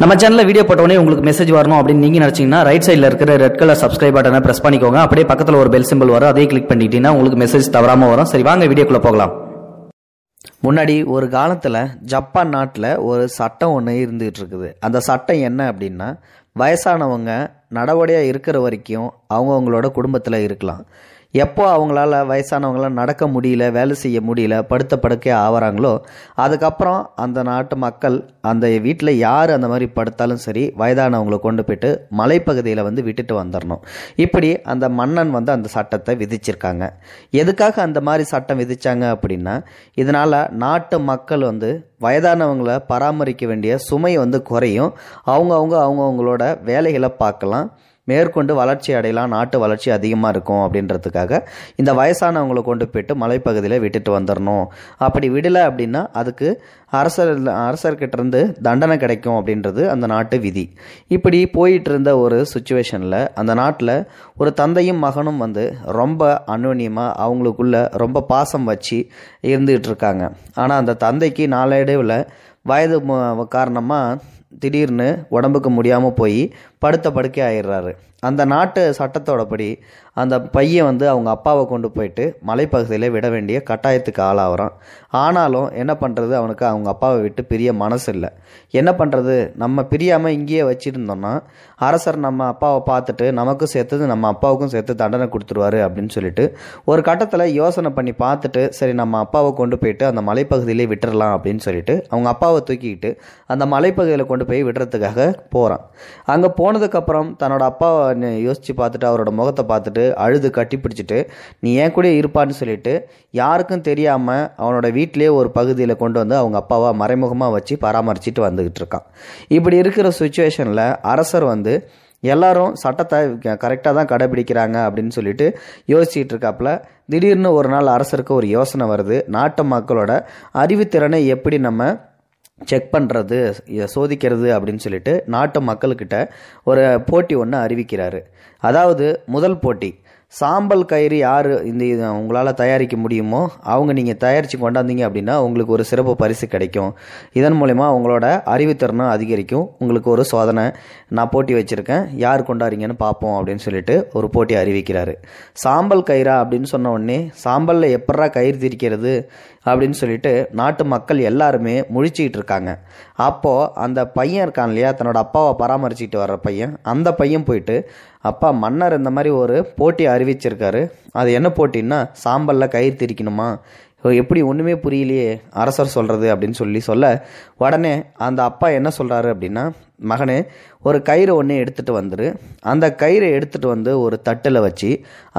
நம்ம சேனலில் வீடியோ போட்டோடனே உங்களுக்கு மெசேஜ் வரணும் அப்படின்னு நீங்கள் நினச்சிங்கன்னா ரைட் சைடில் இருக்கிற ரெட் கலர் சப்ஸ்கிரைப் பட்டனை ப்ரெஸ் பண்ணிக்கோங்க. அப்படியே பக்கத்தில் ஒரு பெல் சிம்பிள் வரும். அதே கிளிக் பண்ணிட்டீங்கன்னா உங்களுக்கு மெசேஜ் தவறாமல் வரும். சரி வாங்க வீடியோக்குள்ளே போகலாம். முன்னாடி ஒரு காலத்தில் ஜப்பான் நாட்டில் ஒரு சட்டம் ஒன்று இருந்துகிட்டு இருக்குது. அந்த சட்டம் என்ன அப்படின்னா வயசானவங்க நடவடியாக இருக்கிற வரைக்கும் அவங்கவுங்களோட குடும்பத்தில் இருக்கலாம். எப்போ அவங்களால வயசானவங்களாம் நடக்க முடியல வேலை செய்ய முடியல படுத்த படுக்கே ஆவறாங்களோ அதுக்கப்புறம் அந்த நாட்டு மக்கள் அந்த வீட்டில் யார் அந்த மாதிரி படுத்தாலும் சரி வயதானவங்களை கொண்டு போயிட்டு மலைப்பகுதியில் வந்து விட்டுட்டு வந்துடணும் இப்படி அந்த மன்னன் வந்து அந்த சட்டத்தை விதிச்சிருக்காங்க. எதுக்காக அந்த மாதிரி சட்டம் விதிச்சாங்க அப்படின்னா இதனால் நாட்டு மக்கள் வந்து வயதானவங்களை பராமரிக்க வேண்டிய சுமை வந்து குறையும். அவங்கவுங்க அவங்கவுங்களோட வேலைகளை பார்க்கலாம். மேற்கொண்டு வளர்ச்சி அடையலாம் நாட்டு வளர்ச்சி அதிகமாக இருக்கும் அப்படின்றதுக்காக இந்த வயசானவங்களை கொண்டு போயிட்டு மலைப்பகுதியில் விட்டுட்டு வந்துடணும் அப்படி விடலை அப்படின்னா அதுக்கு அரசர் அரசர்கிட்டருந்து தண்டனை கிடைக்கும் அப்படின்றது அந்த நாட்டு விதி. இப்படி போயிட்டு இருந்த ஒரு சுச்சுவேஷனில் அந்த நாட்டில் ஒரு தந்தையும் மகனும் வந்து ரொம்ப அந்யோன்யமாக அவங்களுக்குள்ள ரொம்ப பாசம் வச்சு இருந்துகிட்டு இருக்காங்க. ஆனால் அந்த தந்தைக்கு நாளடைவில் வயது காரணமாக திடீர்னு உடம்புக்கு முடியாமல் போய் படுத்த படுக்கை ஆயிடுறாரு அந்த நாட்டு சட்டத்தோடபடி அந்த பையன் வந்து அவங்க அப்பாவை கொண்டு போயிட்டு மலைப்பகுதியில் விட வேண்டிய கட்டாயத்துக்கு ஆளாகிறான் ஆனாலும் என்ன பண்ணுறது அவனுக்கு அவங்க அப்பாவை விட்டு பிரிய மனசு இல்லை. என்ன பண்ணுறது நம்ம பிரியாமல் இங்கேயே வச்சுருந்தோம்னா அரசர் நம்ம அப்பாவை பார்த்துட்டு நமக்கும் சேர்த்து நம்ம அப்பாவுக்கும் சேர்த்து தண்டனை கொடுத்துருவாரு அப்படின்னு சொல்லிட்டு ஒரு கட்டத்தில் யோசனை பண்ணி பார்த்துட்டு சரி நம்ம அப்பாவை கொண்டு போயிட்டு அந்த மலைப்பகுதியிலே விட்டுறலாம் அப்படின்னு சொல்லிட்டு அவங்க அப்பாவை தூக்கிக்கிட்டு அந்த மலைப்பகுதியில் கொண்டு போய் விடுறதுக்காக போகிறான் அங்கே போனதுக்கப்புறம் தன்னோட அப்பாவை யோசித்து பார்த்துட்டு அவரோட முகத்தை பார்த்துட்டு அழுது கட்டி பிடிச்சிட்டு நீ ஏன் கூட இருப்பான்னு சொல்லிட்டு யாருக்கும் தெரியாமல் அவனோட வீட்டிலே ஒரு பகுதியில் கொண்டு வந்து அவங்க அப்பாவை மறைமுகமாக வச்சு பராமரிச்சுட்டு வந்துக்கிட்டு இருக்கான். இப்படி இருக்கிற சுச்சுவேஷனில் அரசர் வந்து எல்லாரும் சட்டத்தை கரெக்டாக தான் கடைபிடிக்கிறாங்க அப்படின்னு சொல்லிட்டு யோசிச்சுட்டு இருக்காப்புல திடீர்னு ஒரு நாள் அரசருக்கு ஒரு யோசனை வருது. நாட்டு மக்களோட அறிவுத்திறனை எப்படி நம்ம செக் பண்ணுறது இதை சோதிக்கிறது அப்படின்னு சொல்லிட்டு நாட்டு மக்கள்கிட்ட ஒரு போட்டி ஒன்று அறிவிக்கிறாரு. அதாவது முதல் போட்டி சாம்பல் கயிறு யார் இந்த இது உங்களால் தயாரிக்க முடியுமோ அவங்க நீங்கள் தயாரித்து கொண்டாந்தீங்க அப்படின்னா உங்களுக்கு ஒரு சிறப்பு பரிசு கிடைக்கும். இதன் மூலிமா உங்களோட அறிவுத்திறனும் அதிகரிக்கும். உங்களுக்கு ஒரு சோதனை நான் போட்டி வச்சுருக்கேன். யார் கொண்டாடுறீங்கன்னு பார்ப்போம் அப்படின்னு சொல்லிட்டு ஒரு போட்டி அறிவிக்கிறாரு. சாம்பல் கயிறா அப்படின்னு சொன்ன உடனே சாம்பலில் எப்படா கயிறு திரிக்கிறது அப்படின்னு சொல்லிட்டு நாட்டு மக்கள் எல்லாருமே முழிச்சிக்கிட்டு இருக்காங்க. அப்போது அந்த பையன் இருக்கான் இல்லையா? தன்னோட அப்பாவை பராமரிச்சுட்டு வர்ற பையன். அந்த பையன் போயிட்டு அப்பா மன்னர் இந்த மாதிரி ஒரு போட்டி அறிவிச்சிருக்காரு. அது என்ன போட்டின்னா சாம்பலில் கயிறு திரிக்கணுமா? எப்படி ஒன்றுமே புரியலையே அரசர் சொல்கிறது அப்படின்னு சொல்லி சொல்ல உடனே அந்த அப்பா என்ன சொல்கிறாரு அப்படின்னா மகனே ஒரு கயிறு ஒன்று எடுத்துகிட்டு வந்துரு. அந்த கயிறை எடுத்துகிட்டு வந்து ஒரு தட்டில் வச்சு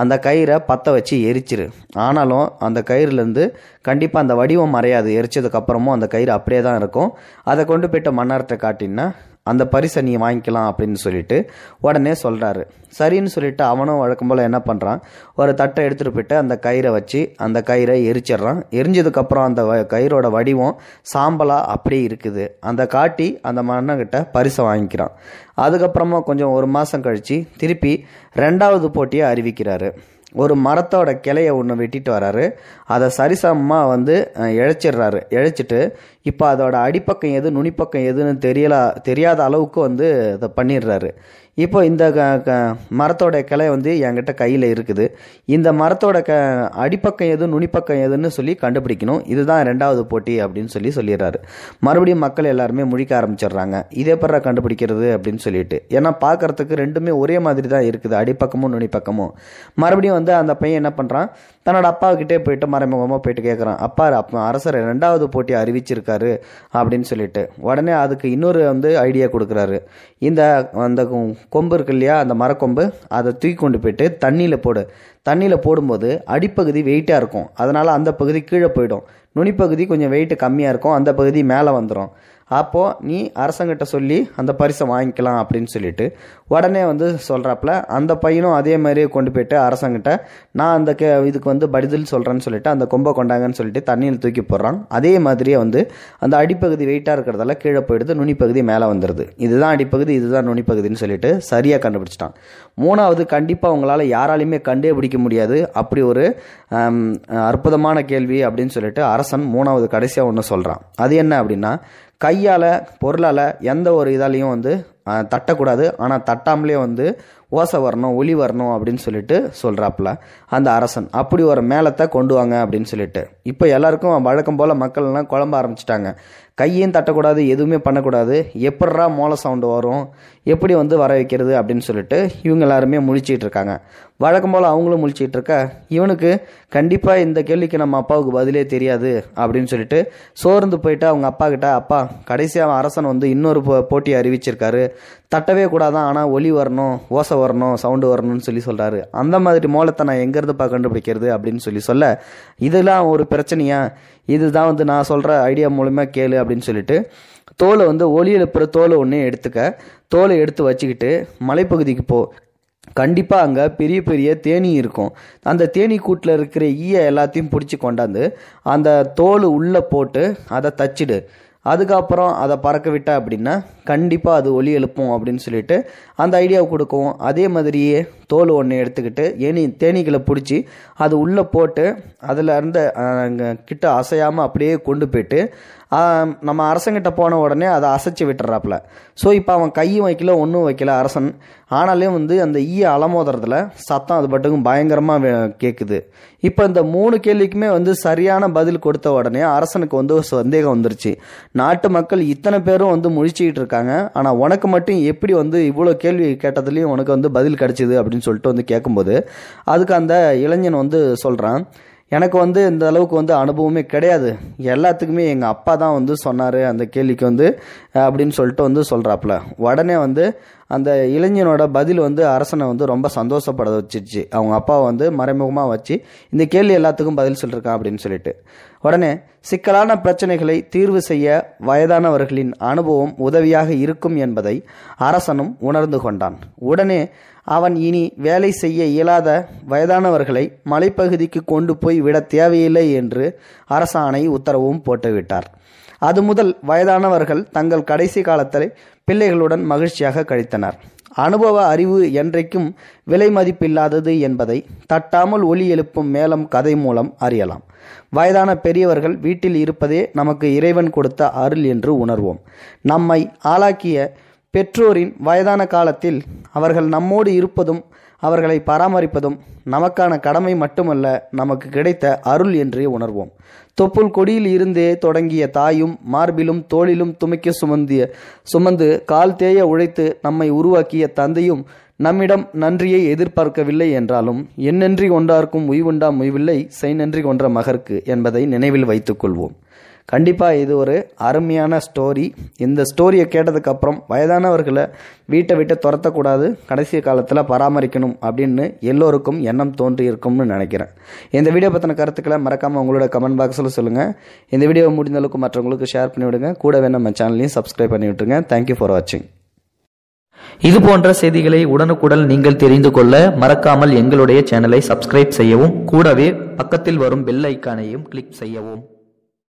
அந்த கயிறை பற்ற வச்சு எரிச்சிரு. ஆனாலும் அந்த கயிறுலேருந்து கண்டிப்பாக அந்த வடிவம் மறையாது. எரிச்சதுக்கப்புறமும் அந்த கயிறு அப்படியே தான் இருக்கும். அதை கொண்டு போயிட்டு மன்னர்கிட்ட காட்டின்னா அந்த பரிசை நீ வாங்கிக்கலாம் அப்படின்னு சொல்லிட்டு உடனே சொல்கிறாரு சரின்னு சொல்லிட்டு அவனும் வழக்கம் போல் என்ன பண்ணுறான் ஒரு தட்டை எடுத்துகிட்டு போயிட்டு அந்த கயிறை வச்சு அந்த கயிறை எரிச்சிட்றான். எரிஞ்சதுக்கப்புறம் அந்த வ கயிறோட வடிவம் சாம்பலாக அப்படியே இருக்குது. அந்த காட்டி அந்த மன்னங்கிட்ட பரிசை வாங்கிக்கிறான். அதுக்கப்புறமா கொஞ்சம் ஒரு மாதம் கழித்து திருப்பி ரெண்டாவது போட்டியை அறிவிக்கிறாரு. ஒரு மரத்தோட கிளையை ஒன்று வெட்டிட்டு வராரு. அதை சரிசமமாக வந்து இழைச்சிடுறாரு. இழைச்சிட்டு இப்போ அதோட அடிப்பக்கம் எது நுனிப்பக்கம் எதுன்னு தெரியல தெரியாத அளவுக்கு வந்து அதை பண்ணிடுறாரு. இப்போ இந்த மரத்தோட கிளை வந்து என்கிட்ட கையில் இருக்குது. இந்த மரத்தோட க அடிப்பக்கம் எது நுனிப்பக்கம் எதுன்னு சொல்லி கண்டுபிடிக்கணும். இதுதான் ரெண்டாவது போட்டி அப்படின்னு சொல்லி சொல்லிடுறாரு. மறுபடியும் மக்கள் எல்லாருமே முழிக்க ஆரம்பிச்சிடுறாங்க. இதே பிற கண்டுபிடிக்கிறது அப்படின்னு சொல்லிட்டு. ஏன்னா பார்க்கறதுக்கு ரெண்டுமே ஒரே மாதிரி தான் இருக்குது. அடிப்பக்கமும் நுனிப்பக்கமும். மறுபடியும் வந்து அந்த பையன் என்ன பண்ணுறான் தன்னோட அப்பாவுக்கிட்டே போயிட்டு மறைமுகமாக போயிட்டு கேட்குறான் அப்பா அப்போ அரசர் ரெண்டாவது போட்டி அறிவிச்சிருக்காரு அப்படின்னு சொல்லிட்டு. உடனே அதுக்கு இன்னொரு வந்து ஐடியா கொடுக்குறாரு. இந்த அந்த கொம்பு இருக்கு இல்லையா அந்த மரக்கொம்பு அதை தூக்கி கொண்டு போயிட்டு தண்ணியில் போடு. தண்ணியில் போடும்போது அடிப்பகுதி வெயிட்டாக இருக்கும். அதனால் அந்த பகுதி கீழே போயிடும். நுனிப்பகுதி கொஞ்சம் வெயிட்டு கம்மியாக இருக்கும். அந்த பகுதி மேலே வந்துடும் அப்போது நீ அரசங்கிட்ட சொல்லி அந்த பரிசை வாங்கிக்கலாம் அப்படின்னு சொல்லிட்டு உடனே வந்து சொல்கிறாப்புல அந்த பையனும் அதே மாதிரியே கொண்டு போயிட்டு அரசங்கிட்ட நான் அந்த கே இதுக்கு வந்து படிதல் சொல்கிறேன்னு சொல்லிட்டு அந்த கொம்பை கொண்டாங்கன்னு சொல்லிட்டு தண்ணியில் தூக்கி போடுறான். அதே மாதிரியே வந்து அந்த அடிப்பகுதி வெயிட்டாக இருக்கிறதால கீழே போயிடுது நுனிப்பகுதி மேலே வந்துடுது இதுதான் அடிப்பகுதி இதுதான் நுனிப்பகுதின்னு சொல்லிட்டு சரியாக கண்டுபிடிச்சிட்டான். மூணாவது கண்டிப்பாக உங்களால் யாராலையுமே கண்டுபிடிக்க யோசிக்க முடியாது. அப்படி ஒரு அற்புதமான கேள்வி அப்படின்னு சொல்லிட்டு அரசன் மூணாவது கடைசியாக ஒன்று சொல்கிறான் அது என்ன அப்படின்னா கையால் பொருளால் எந்த ஒரு இதாலையும் வந்து தட்டக்கூடாது. ஆனால் தட்டாமலே வந்து ஓசை வரணும் ஒளி வரணும் அப்படின்னு சொல்லிட்டு சொல்கிறாப்புல அந்த அரசன். அப்படி ஒரு மேளத்தை கொண்டு வாங்க அப்படின்னு சொல்லிட்டு. இப்போ எல்லாருக்கும் வழக்கம் போல் மக்கள்லாம் குழம்ப ஆரம்பிச்சிட்டாங்க. கையும் தட்டக்கூடாது எதுவுமே பண்ணக்கூடாது. எப்படா மோள சவுண்டு வரும்? எப்படி வந்து வர வைக்கிறது அப்படின்னு சொல்லிட்டு இவங்க எல்லாருமே முழிச்சிட்டு இருக்காங்க. வழக்கம் போல் அவங்களும் முழிச்சிட்டு இருக்க இவனுக்கு கண்டிப்பாக இந்த கேள்விக்கு நம்ம அப்பாவுக்கு பதிலே தெரியாது அப்படின்னு சொல்லிட்டு சோர்ந்து போயிட்டு அவங்க அப்பா கிட்ட அப்பா கடைசியாக அரசன் வந்து இன்னொரு போ- போட்டியை அறிவிச்சிருக்காரு. தட்டவே கூடாதான் ஆனால் ஒலி வரணும் ஓசை வரணும் சவுண்டு வரணும்னு சொல்லி சொல்கிறாரு அந்த மாதிரி மோளத்தை நான் எங்கேருந்துப்பா கண்டுபிடிக்கிறது? அப்படின்னு சொல்லி சொல்ல இதெல்லாம் ஒரு பிரச்சனையா? இதுதான் வந்து நான் சொல்கிற ஐடியா மூலமா கேளு அப்படின்னு சொல்லிட்டு தோலை வந்து ஒலி எழுப்புற தோலை ஒன்று எடுத்துக்க. தோலை எடுத்து வச்சுக்கிட்டு மலைப்பகுதிக்கு போ. கண்டிப்பாக அங்கே பெரிய பெரிய தேனி இருக்கும். அந்த தேனி கூட்டில் இருக்கிற ஈய எல்லாத்தையும் பிடிச்சி கொண்டாந்து அந்த தோல் உள்ளே போட்டு அதை தச்சிடு. அதுக்கப்புறம் அதை பறக்க விட்டா அப்படின்னா கண்டிப்பாக அது ஒலி எழுப்பும் அப்படின்னு சொல்லிட்டு அந்த ஐடியாவை கொடுக்கும் அதே மாதிரியே தோல் ஒன்று எடுத்துக்கிட்டு ஏனி தேனீக்களை பிடிச்சி அது உள்ளே போட்டு அதில் இருந்த அங்கே கிட்ட அசையாமல் அப்படியே கொண்டு போயிட்டு நம்ம அரசங்கிட்ட போன உடனே அதை அசைச்சு விட்டுறாப்புல. ஸோ இப்போ அவன் கையும் வைக்கல ஒன்றும் வைக்கல அரசன். ஆனாலே வந்து அந்த ஈய அலமோதுறதுல சத்தம் அது பட்டுக்கும் பயங்கரமாக கேட்குது இப்போ இந்த மூணு கேள்விக்குமே வந்து சரியான பதில் கொடுத்த உடனே அரசனுக்கு வந்து ஒரு சந்தேகம் வந்துருச்சு. நாட்டு மக்கள் இத்தனை பேரும் வந்து முழிச்சுக்கிட்டு இருக்காங்க. ஆனால் உனக்கு மட்டும் எப்படி வந்து இவ்வளோ கேள்வி கேட்டதுலேயும் உனக்கு வந்து பதில் கிடைச்சிது அப்படின்னு சொல்லிட்டு வந்து கேட்கும்போது அதுக்கு அந்த இளைஞன் வந்து சொல்கிறான் எனக்கு வந்து இந்த அளவுக்கு வந்து அனுபவமே கிடையாது. எல்லாத்துக்குமே எங்கள் அப்பா தான் வந்து சொன்னார் அந்த கேள்விக்கு வந்து அப்படின்னு சொல்லிட்டு வந்து சொல்கிறாப்புல உடனே வந்து அந்த இளைஞனோட பதில் வந்து அரசனை வந்து ரொம்ப சந்தோஷப்பட வச்சிருச்சு. அவங்க அப்பாவை வந்து மறைமுகமாக வச்சு இந்த கேள்வி எல்லாத்துக்கும் பதில் சொல்லியிருக்கான் அப்படின்னு சொல்லிட்டு. உடனே சிக்கலான பிரச்சனைகளை தீர்வு செய்ய வயதானவர்களின் அனுபவம் உதவியாக இருக்கும் என்பதை அரசனும் உணர்ந்து கொண்டான். உடனே அவன் இனி வேலை செய்ய இயலாத வயதானவர்களை மலைப்பகுதிக்கு கொண்டு போய் விட தேவையில்லை என்று அரசாணை உத்தரவும் போட்டுவிட்டார். அது முதல் வயதானவர்கள் தங்கள் கடைசி காலத்தை பிள்ளைகளுடன் மகிழ்ச்சியாக கழித்தனர். அனுபவ அறிவு என்றைக்கும் விலை மதிப்பில்லாதது என்பதை தட்டாமல் ஒலி எழுப்பும் மேலம் கதை மூலம் அறியலாம். வயதான பெரியவர்கள் வீட்டில் இருப்பதே நமக்கு இறைவன் கொடுத்த அருள் என்று உணர்வோம். நம்மை ஆளாக்கிய பெற்றோரின் வயதான காலத்தில் அவர்கள் நம்மோடு இருப்பதும் அவர்களை பராமரிப்பதும் நமக்கான கடமை மட்டுமல்ல நமக்கு கிடைத்த அருள் என்றே உணர்வோம். தொப்புள் கொடியில் இருந்தே தொடங்கிய தாயும் மார்பிலும் தோளிலும் துமைக்க சுமந்திய சுமந்து கால் தேய உழைத்து நம்மை உருவாக்கிய தந்தையும் நம்மிடம் நன்றியை எதிர்பார்க்கவில்லை என்றாலும் என்னென்றி கொண்டார்க்கும் உய்வுண்டாம் முய்வில்லை செய் நன்றி கொன்ற மகர்க்கு என்பதை நினைவில் வைத்துக்கொள்வோம் கண்டிப்பாக இது ஒரு அருமையான ஸ்டோரி இந்த ஸ்டோரியை கேட்டதுக்கப்புறம் வயதானவர்களை வீட்டை விட்டு துரத்தக்கூடாது கடைசி காலத்தில் பராமரிக்கணும் அப்படின்னு எல்லோருக்கும் எண்ணம் தோன்றி இருக்கும்னு நினைக்கிறேன். இந்த வீடியோ பற்றின கருத்துக்களை மறக்காமல் உங்களோட கமெண்ட் பாக்ஸில் சொல்லுங்கள் இந்த வீடியோ முடிந்த அளவுக்கு மற்றவங்களுக்கு ஷேர் பண்ணி விடுங்க. கூடவே நம்ம சேனலையும் சப்ஸ்கிரைப் பண்ணி விட்டுருங்க. தேங்க்யூ ஃபார் வாட்சிங் இது போன்ற செய்திகளை உடனுக்குடன் நீங்கள் தெரிந்து கொள்ள மறக்காமல் எங்களுடைய சேனலை சப்ஸ்கிரைப் செய்யவும் கூடவே பக்கத்தில் வரும் பெல் ஐக்கானையும் கிளிக் செய்யவும்.